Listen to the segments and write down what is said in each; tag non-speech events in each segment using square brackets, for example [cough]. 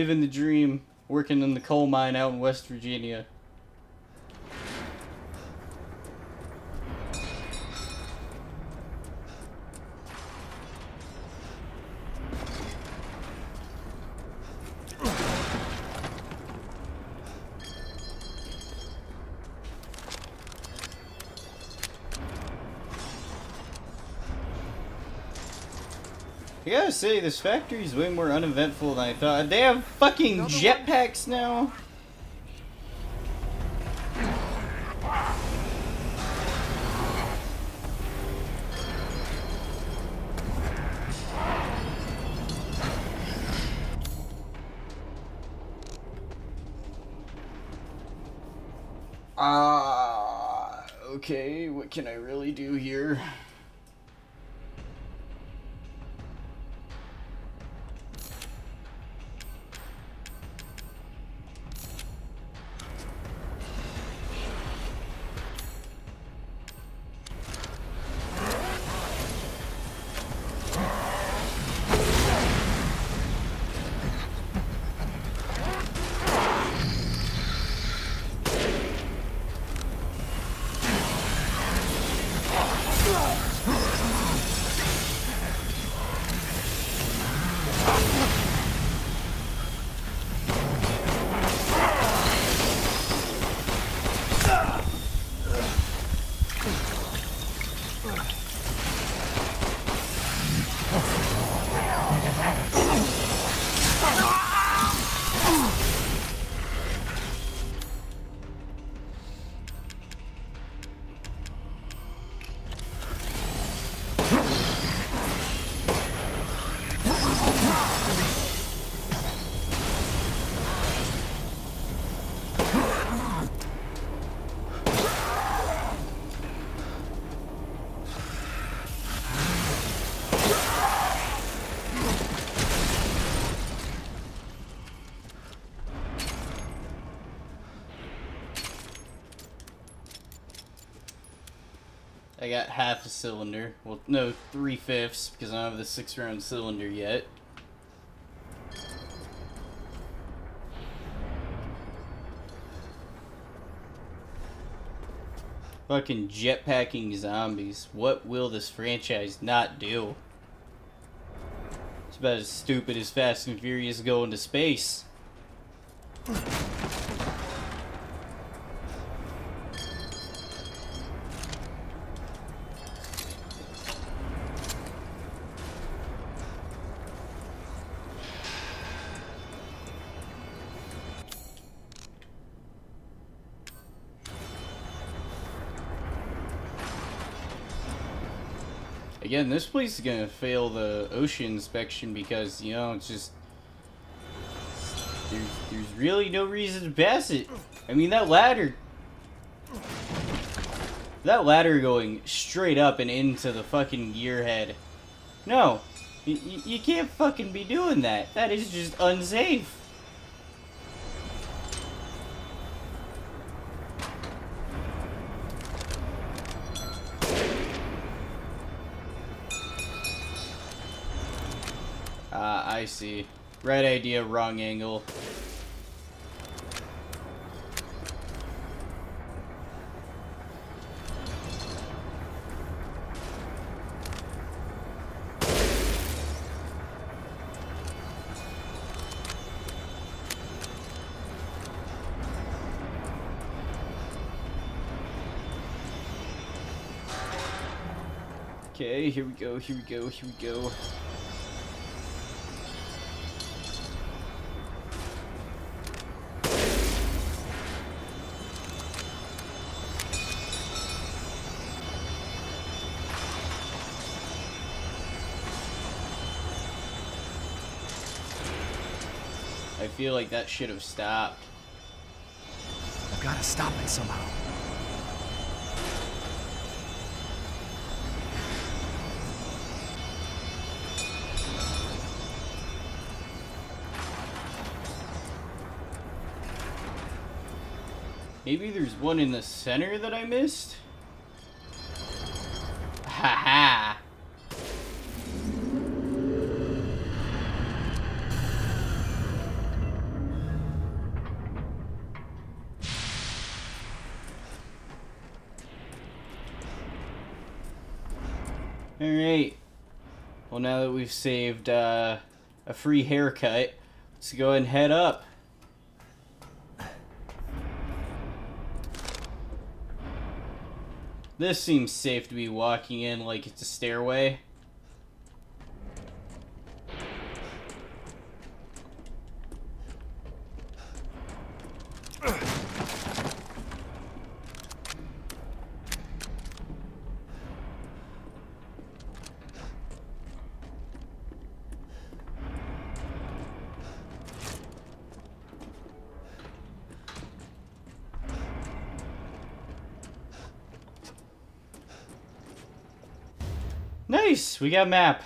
living the dream, working in the coal mine out in West Virginia. I gotta say, this factory is way more uneventful than I thought. They have fucking jetpacks now. Ah, okay, what can I really got half a cylinder. Well, no, three fifths because I don't have the six round cylinder yet. Fucking jetpacking zombies. What will this franchise not do? It's about as stupid as Fast and Furious going to space. Again, this place is gonna fail the OSHA inspection because, you know, it's just... There's, there's really no reason to pass it. I mean, that ladder... That ladder going straight up and into the fucking gearhead. No. You, you can't fucking be doing that. That is just unsafe. Ah, I see. Right idea, wrong angle. Okay, here we go, here we go, here we go. Feel like that should have stopped. I've got to stop it somehow. Maybe there's one in the center that I missed? Well, now that we've saved uh, a free haircut, let's go ahead and head up. This seems safe to be walking in like it's a stairway. We got map.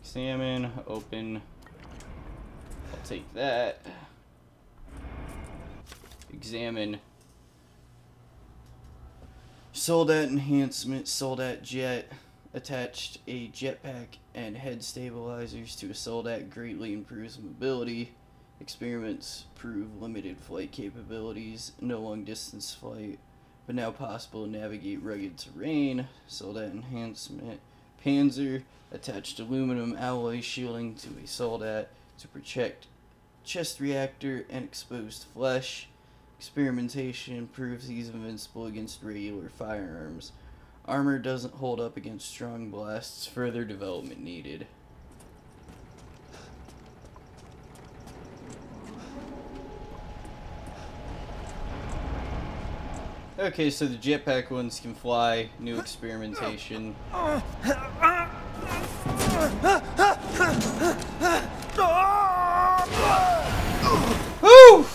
Examine, open. I'll take that. Examine. Soldat enhancement, Soldat jet. Attached a jetpack and head stabilizers to a Soldat greatly improves mobility. Experiments prove limited flight capabilities, no long distance flight but now possible to navigate rugged terrain. Soldat enhancement. Panzer attached aluminum alloy shielding to a soldat to protect chest reactor and exposed flesh. Experimentation proves he's invincible against regular firearms. Armor doesn't hold up against strong blasts. Further development needed. Okay, so the jetpack ones can fly. New experimentation. Woo!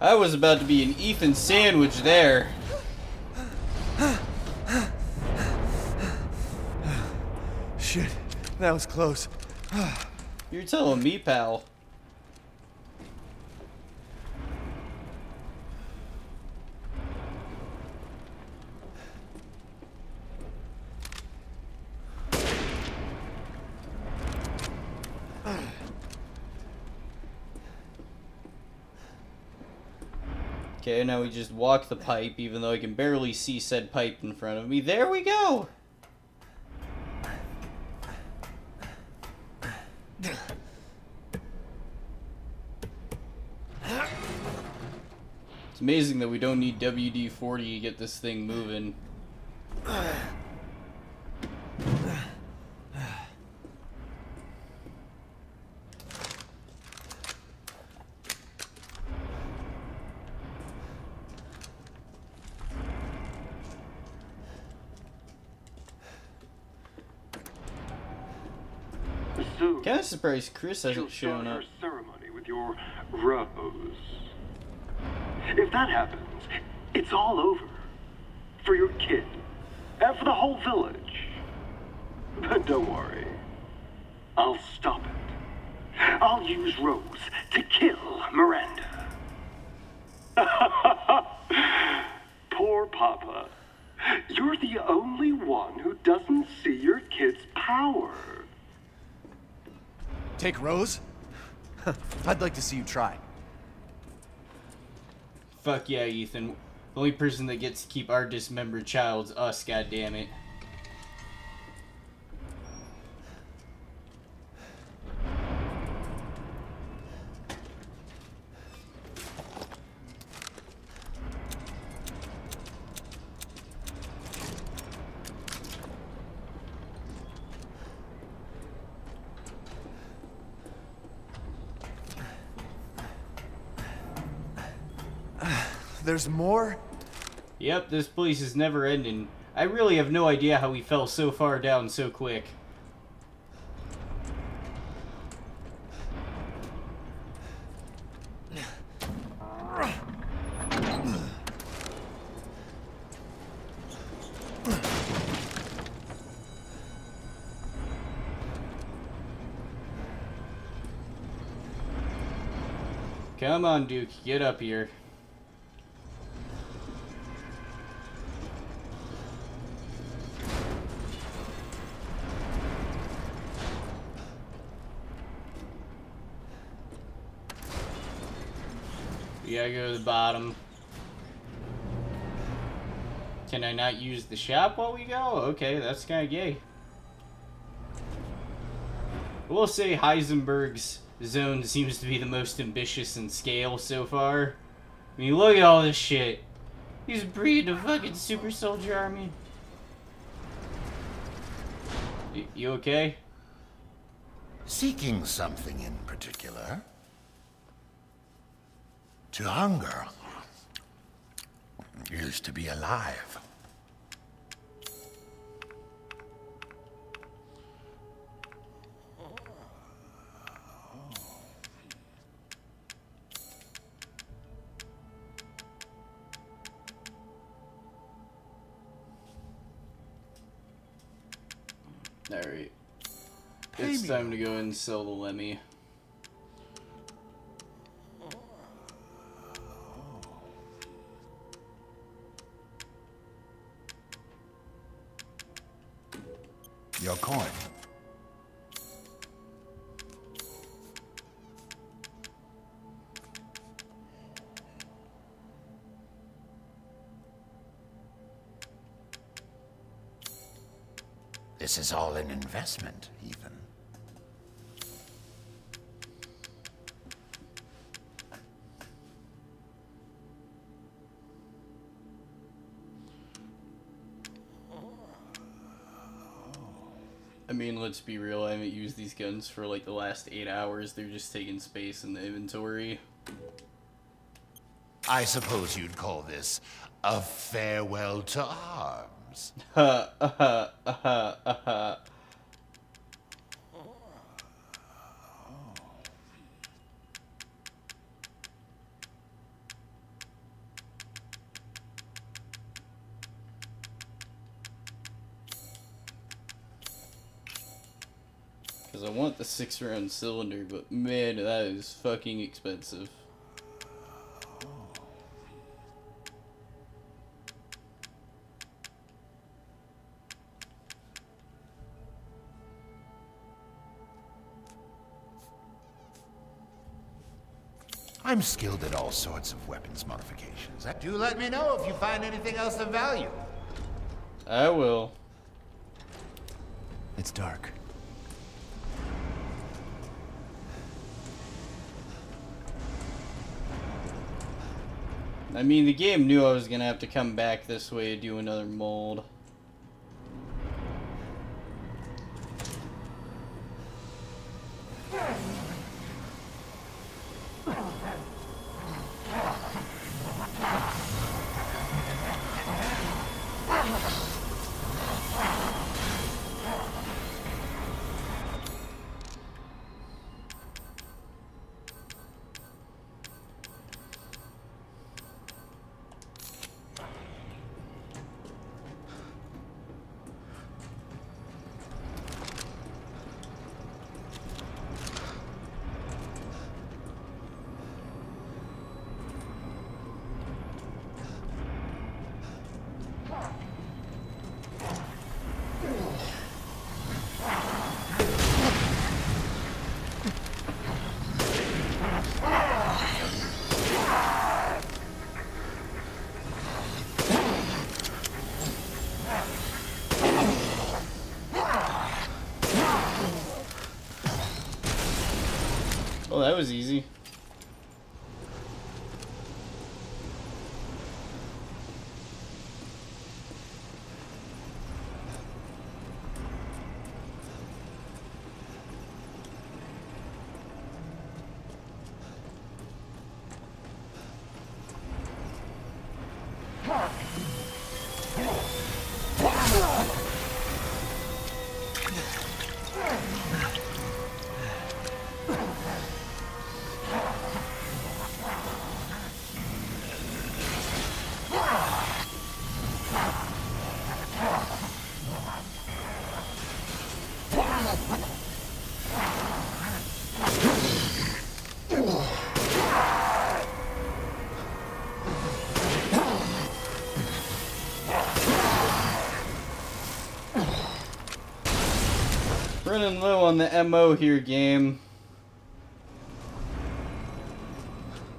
I was about to be an Ethan sandwich there. Shit, that was close. You're telling me, pal. Okay, now we just walk the pipe, even though I can barely see said pipe in front of me. There we go! It's amazing that we don't need WD-40 to get this thing moving. Surprised Chris hasn't shown up. ceremony with your rose. If that happens, it's all over. For your kid. And for the whole village. But don't worry. I'll stop it. I'll use Rose to kill Miranda. [laughs] Poor Papa. You're the only one who doesn't see your kid's power. Take Rose? [laughs] I'd like to see you try. Fuck yeah, Ethan. The only person that gets to keep our dismembered child's us, goddammit. There's more? Yep, this place is never ending. I really have no idea how we fell so far down so quick. Come on, Duke, get up here. Gotta go to the bottom. Can I not use the shop while we go? Okay, that's kind of gay. We'll say Heisenberg's zone seems to be the most ambitious in scale so far. I mean, look at all this shit. He's breeding a fucking super soldier army. Y you okay? Seeking something in particular? To hunger is to be alive. Alright. It's time to go and sell the LEMI. Your coin. This is all an investment, let's be real, I haven't used these guns for like the last eight hours. They're just taking space in the inventory. I suppose you'd call this a farewell to arms. [laughs] [laughs] Because I want the six round cylinder, but man, that is fucking expensive. I'm skilled at all sorts of weapons modifications. Do let me know if you find anything else of value. I will. It's dark. I mean, the game knew I was gonna have to come back this way to do another mold. Oh, that was easy. Running low on the MO here, game.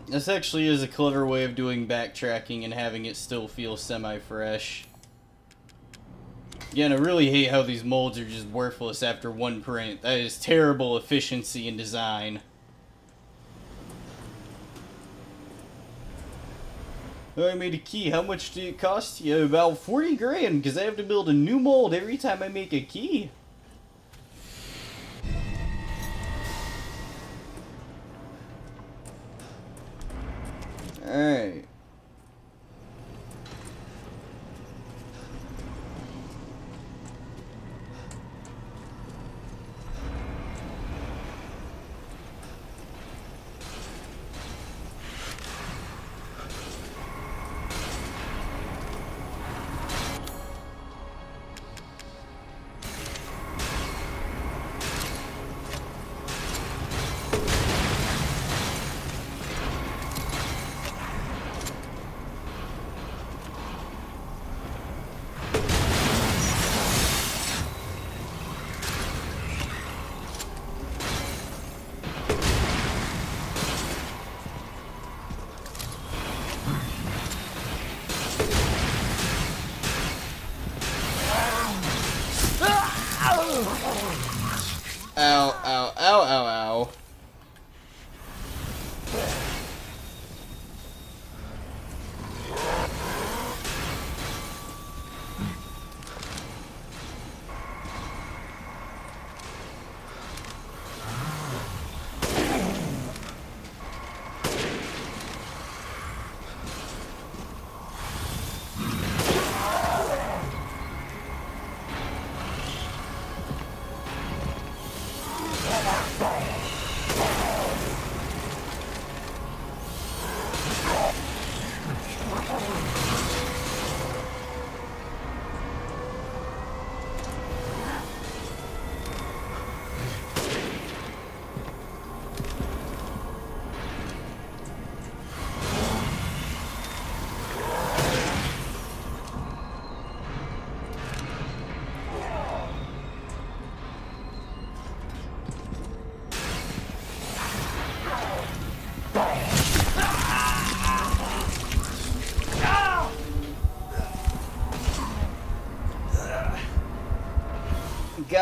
This actually is a clever way of doing backtracking and having it still feel semi-fresh. Again, I really hate how these molds are just worthless after one print. That is terrible efficiency in design. Oh, I made a key. How much did it cost you? About 40 grand, because I have to build a new mold every time I make a key. Alright.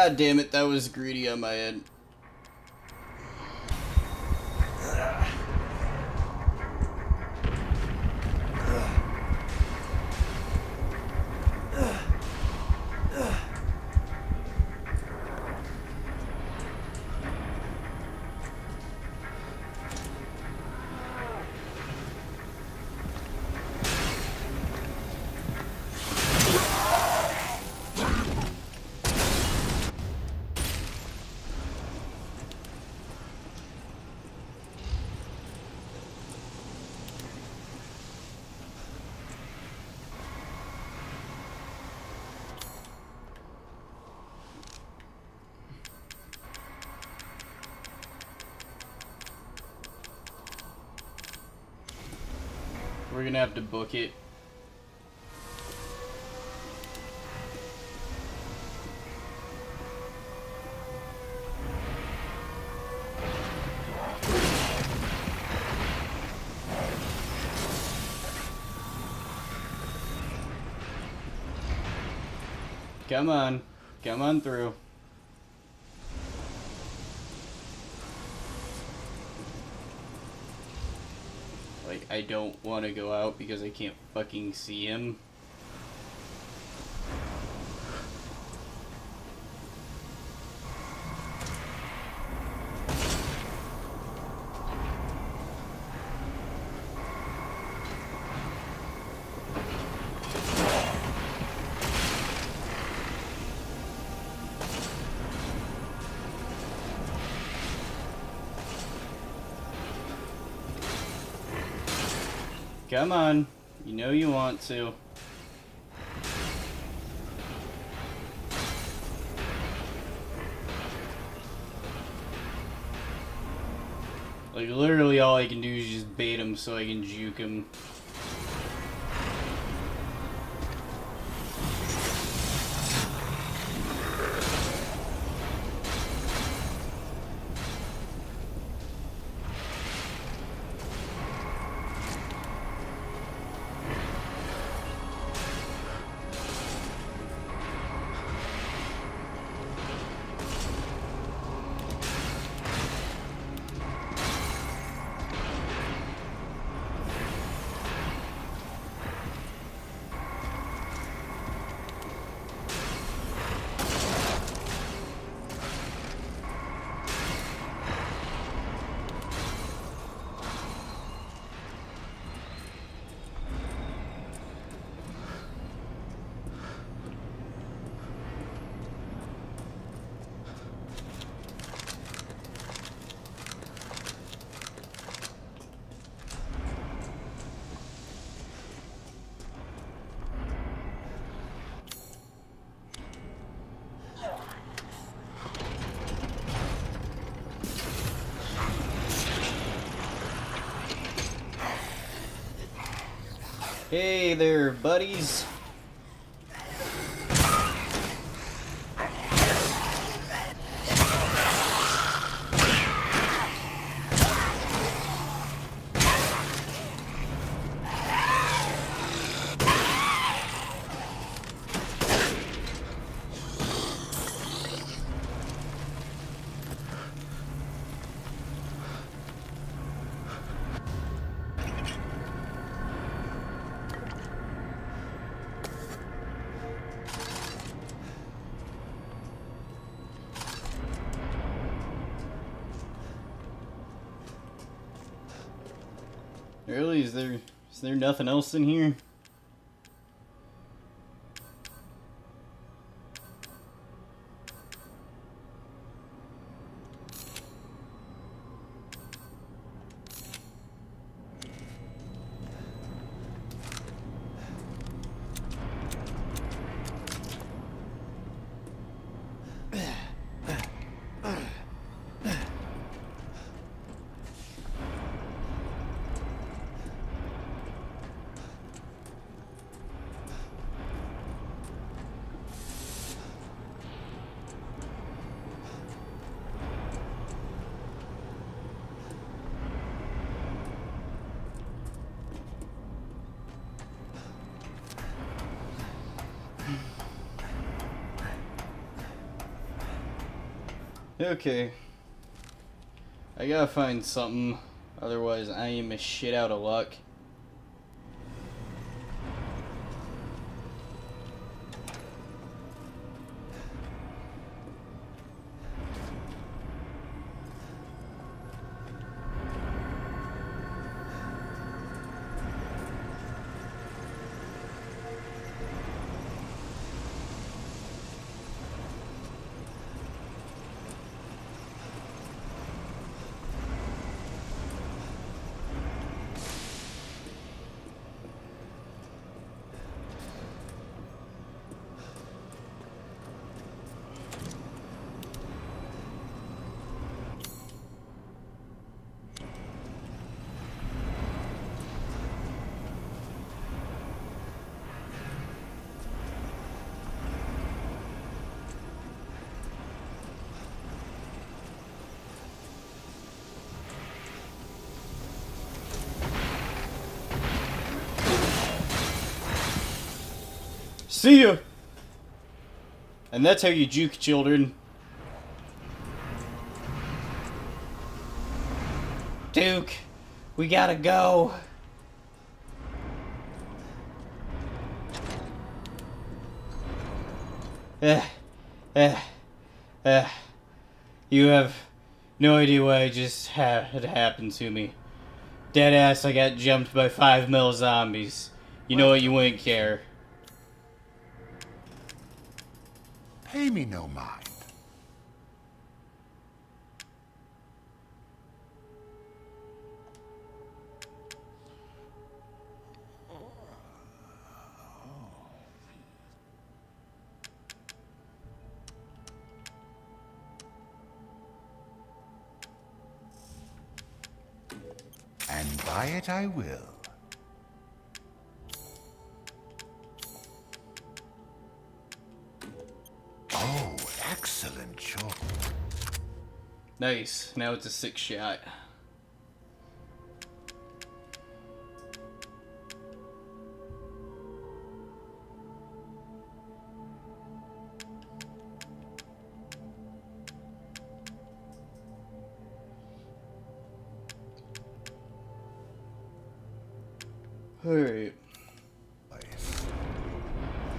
God damn it, that was greedy on my end. We're gonna have to book it. Come on. Come on through. Like, I don't want to go out because I can't fucking see him. Come on. You know you want to. Like, literally all I can do is just bait him so I can juke him. Hey there, buddies. Really? Is there is there nothing else in here? Okay. I gotta find something, otherwise I am a shit out of luck. See ya! And that's how you juke children. Duke, we gotta go. Eh, eh, eh. You have no idea what I just had happened to me. Dead ass, I got jumped by five mil zombies. You know what? You wouldn't care. Pay me no mind. And buy it I will. Nice. Now it's a six shot. Alright.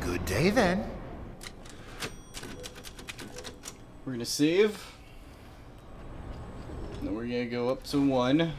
Good day then. We're gonna save. Then we're gonna go up to one.